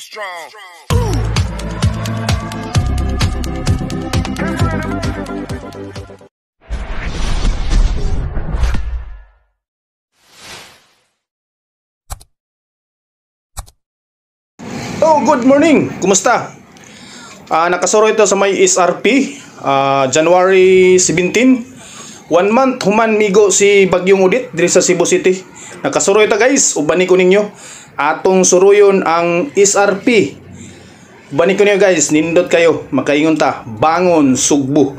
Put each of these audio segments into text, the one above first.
be strong. Oh, good morning. Kumusta? Ah, nakasuro ito sa may SRP, ah, January 17. One month human migo si Bagyong Udit diri sa Cebu City. Nakasuro ito guys, ubani ko ninyo. Atong suruyon ang SRP. Ubani ko ninyo guys, nindot kayo, makaingon ta. Bangon Sugbo.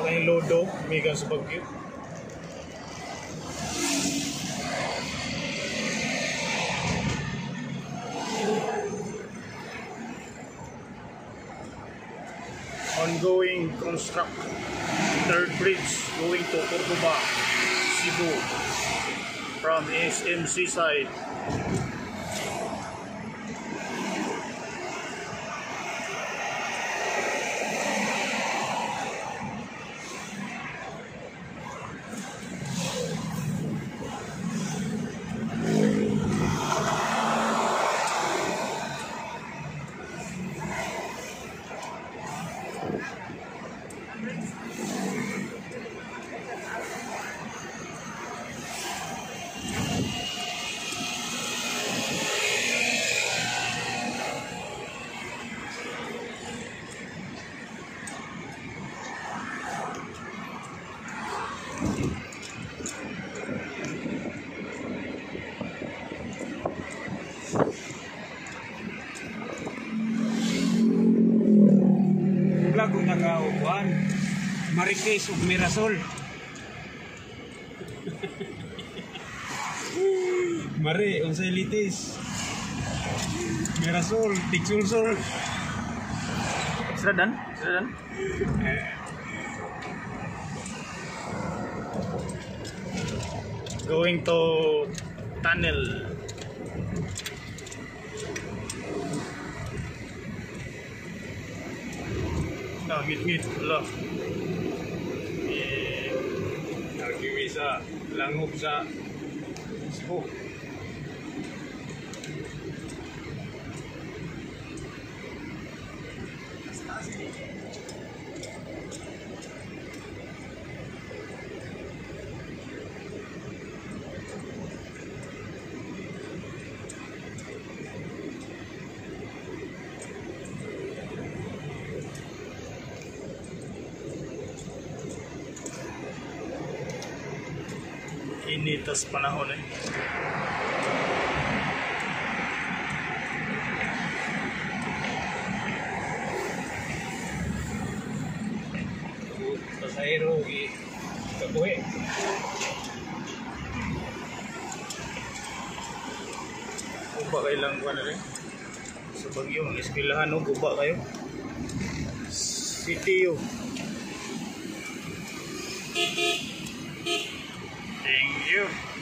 Guba na yung lodo, migan sa bagyo. Ongoing construct third bridge going to Cordoba, Cebu from SMC side. Vlog kung nagaupuan. Marikis ug Mirasol. Mare, unsay litis? Mirasol, tiksulsol. Extra dan? Extra dan? Going to tunnel. Ah, hit hit. Ala. Eh, Nagkiwi sa langob sa Cebu. Initas panahon eh. Pasahero, i kabuhi. Guba kayo lang ko na rin. Sa Bagyo, ang eskwelahan, no? Guba kayo. CTU. Thank seeing you.